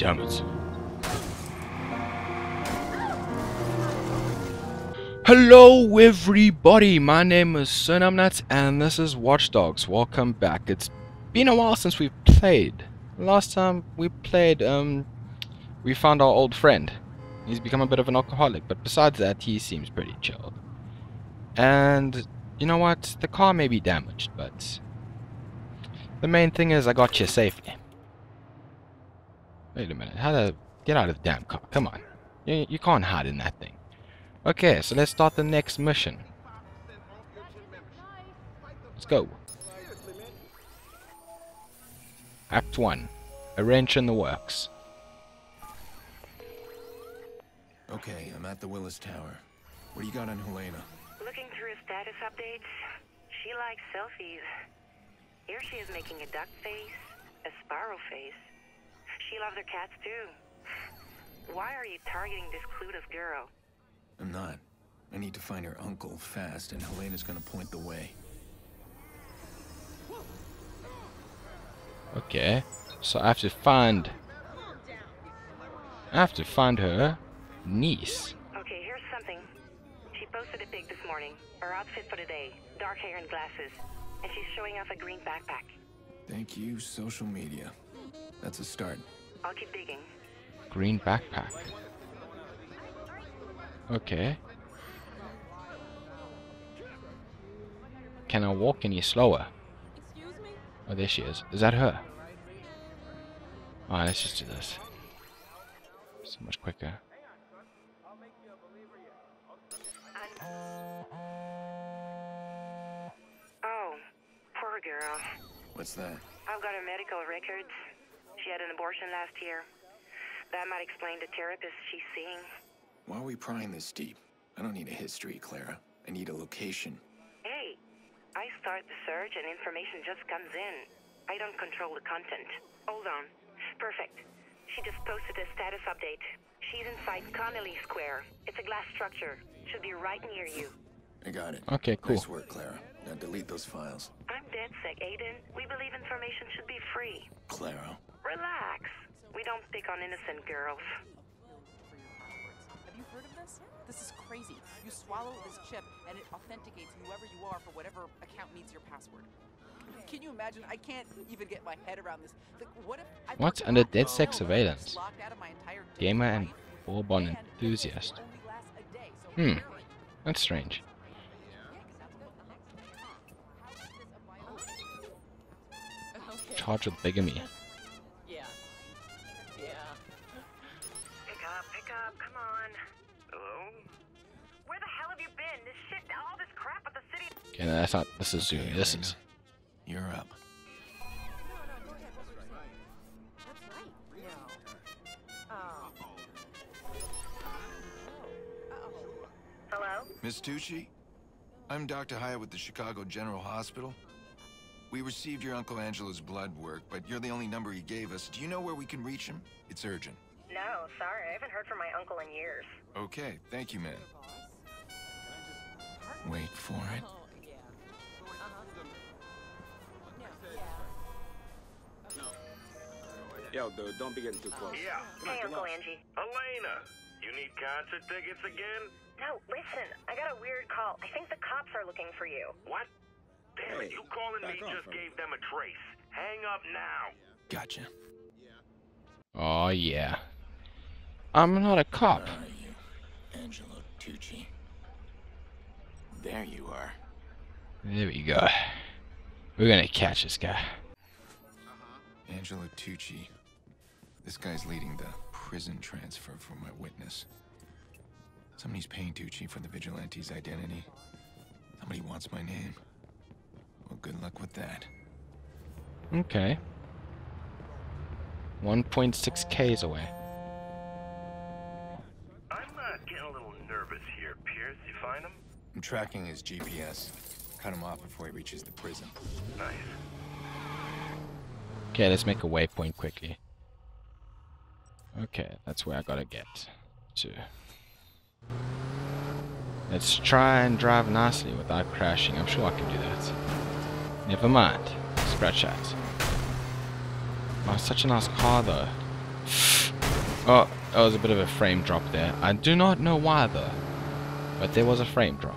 damn it. Hello everybody, my name is SirNumnut and this is Watch Dogs. Welcome back. It's been a while since we've played. Last time we played, um, we found our old friend. He's become a bit of an alcoholic, but besides that, he seems pretty chilled. And, you know what, the car may be damaged, but the main thing is I got you safely. Wait a minute, how to get out of the damn car? Come on. You, you can't hide in that thing. Okay, so let's start the next mission. Let's go. Act 1. A wrench in the works. Okay, I'm at the Willis Tower. What do you got on Helena? Looking through status updates, she likes selfies. Here she is making a duck face, a sparrow face. She loves her cats too. Why are you targeting this clueless girl? I'm not. I need to find her uncle fast, and Helena's gonna point the way. Okay, so I have to find... I have to find her niece. Okay, here's something. She posted a pic this morning. Her outfit for the day. Dark hair and glasses. And she's showing off a green backpack. Thank you, social media. That's a start. I'll keep digging. Green backpack. Okay. Can I walk any slower? Oh, there she is. Is that her? Alright, let's just do this. So much quicker. Oh, poor girl. What's that? I've got her medical records. She had an abortion last year. That might explain the therapist she's seeing. Why are we prying this deep? I don't need a history, Clara. I need a location. Hey, I start the search and information just comes in. I don't control the content. Hold on. Perfect. She just posted a status update. She's inside Connolly Square. It's a glass structure. Should be right near you. I got it. Okay, cool. Nice work, Clara. Now delete those files. I'm DedSec, Aiden. We believe information should be free. Clara. Relax. We don't pick on innocent girls. Have you heard of this? This is crazy. You swallow this chip and it authenticates whoever you are for whatever account needs your password. Can you imagine? I can't even get my head around this. Like, what if I What's under DedSec Surveillance? locked out of my entire digital Gamer and life, Bourbon and enthusiast. it only lasts a day, so Hmm. That's strange. Okay. Charged with bigamy. Up, pick up, come on. Hello? Where the hell have you been? This shit, all this crap at the city. Okay, no, that's not. This is Zuni. This is. You're up. Hello? Miss Tucci? I'm Dr. Hyatt with the Chicago General Hospital. We received your Uncle Angelo's blood work, but you're the only number he gave us. Do you know where we can reach him? It's urgent. No, sorry, I haven't heard from my uncle in years. Okay, thank you, man. Wait for it. Oh. Yo, dude, don't be getting too close. Yeah. Hey, Uncle Angie. Elena, you need concert tickets again? No, listen, I got a weird call. I think the cops are looking for you. What? Damn it, you calling me just of gave them a trace. Hang up now. Gotcha. Oh yeah. I'm not a cop. Where are you, Angelo Tucci? There you are. There we go. We're gonna catch this guy. Uh-huh. Angelo Tucci. This guy's leading the prison transfer for my witness. Somebody's paying Tucci for the vigilante's identity. Somebody wants my name. Well, good luck with that. Okay. 1.6 Ks away. Here, Pearce. You find him? I'm tracking his GPS. Cut him off before he reaches the prison. Nice. Okay, let's make a waypoint quickly. Okay, that's where I gotta get to. Let's try and drive nicely without crashing. I'm sure I can do that. Never mind. Scratch that. Oh, such a nice car though. Oh, that was a bit of a frame drop there. I do not know why though, but there was a frame drop.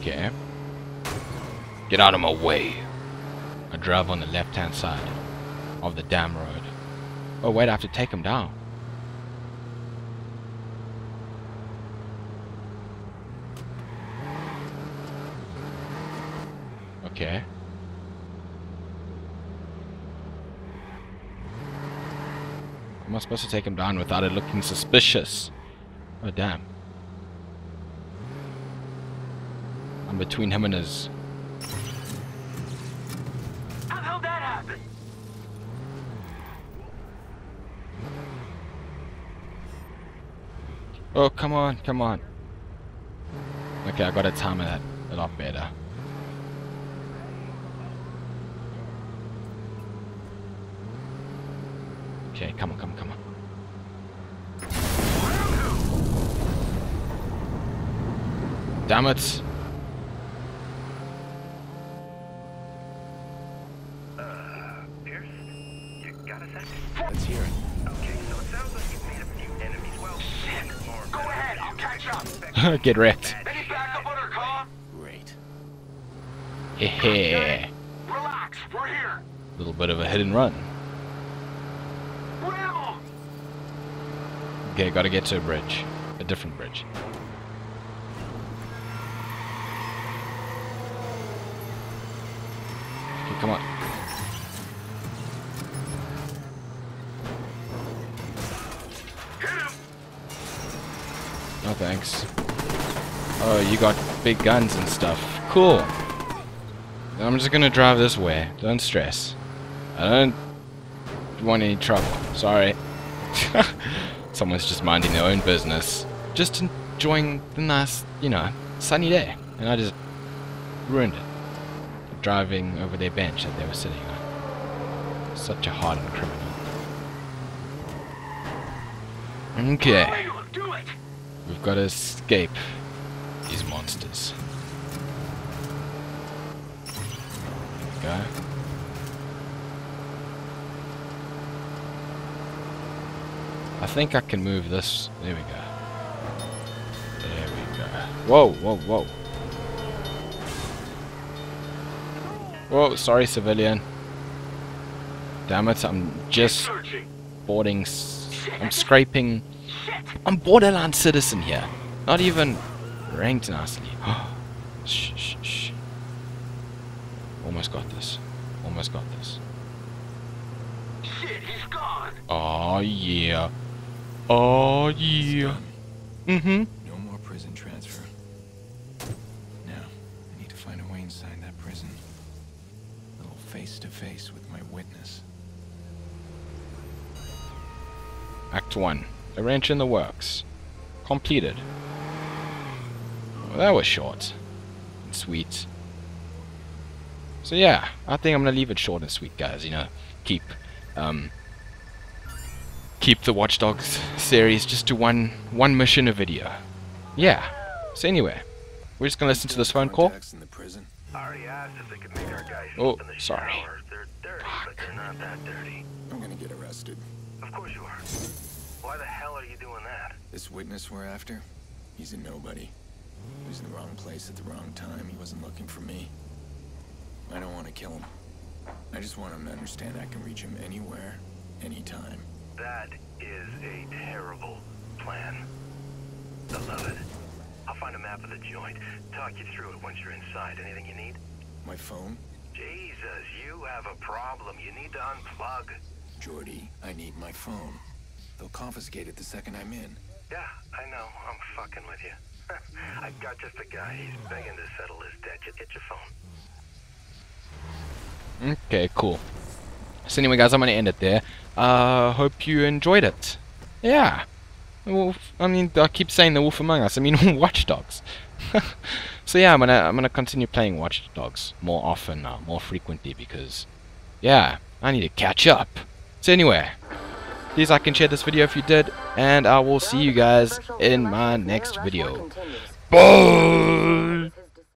Okay. Get out of my way. I drive on the left hand side of the damn road. Oh wait, I have to take him down. Okay. Am I supposed to take him down without it looking suspicious? Oh damn. I'm between him and his How the that happen? Oh, come on, come on. Okay, I gotta time that a lot better. Okay, come on, come on, come on. Damn it! Uh, Pearce? You got a second? Let's hear it. Okay, so it sounds like you've made a few enemies. Well, shit. Or Go ahead, I'll catch up. Get wrecked. Any backup on our car? Great. Hehe. Relax, we're here. Little bit of a hit and run. Okay, gotta get to a bridge. A different bridge. Okay, come on. No thanks. Oh, you got big guns and stuff. Cool. I'm just gonna drive this way. Don't stress. I don't want any trouble. Sorry. Someone's just minding their own business. Just enjoying the nice, you know, sunny day. And I just ruined it. Driving over their bench that they were sitting on. Such a hardened criminal. Okay. We've got to escape these monsters. There we go. I think I can move this. There we go. There we go. Whoa, whoa, whoa. Whoa, sorry, civilian. Damn it, I'm just boarding. I'm scraping. I'm borderline citizen here. Not even ranked nicely. shh, shh, shh. Almost got this. Almost got this. Shit, he's gone. Oh yeah. Oh yeah. Mm-hmm. No more prison transfer. Now, I need to find a way inside that prison. A little face to face with my witness. Act 1. A wrench in the works. Completed. Well, that was short. And sweet. So yeah, I think I'm gonna leave it short and sweet, guys. You know, keep, um, keep the Watch Dogs series just to one one mission a video. Yeah. So anyway, we're just gonna listen to this phone call. In the prison. I already asked if they could make our guys Oh, sleep in the sorry. shower. They're dirty, but they're not that dirty. I'm gonna get arrested. Of course you are. Why the hell are you doing that? This witness we're after, he's a nobody. He was in the wrong place at the wrong time. He wasn't looking for me. I don't want to kill him. I just want him to understand I can reach him anywhere, anytime. That is a terrible plan. I love it. I'll find a map of the joint, talk you through it once you're inside. Anything you need? My phone? Jesus, you have a problem. You need to unplug. Jordi, I need my phone. They'll confiscate it the second I'm in. Yeah, I know. I'm fucking with you. I've got just a guy. He's begging to settle his debt. Just get your phone. Okay, cool. So anyway, guys, I'm gonna end it there. Uh, hope you enjoyed it. Yeah. Well, I mean, I keep saying The Wolf Among Us. I mean, Watch Dogs. so yeah, I'm gonna I'm gonna continue playing Watch Dogs more often now, more frequently because, yeah, I need to catch up. So anyway, please like and share this video if you did, and I will see you guys in my next video. Bye.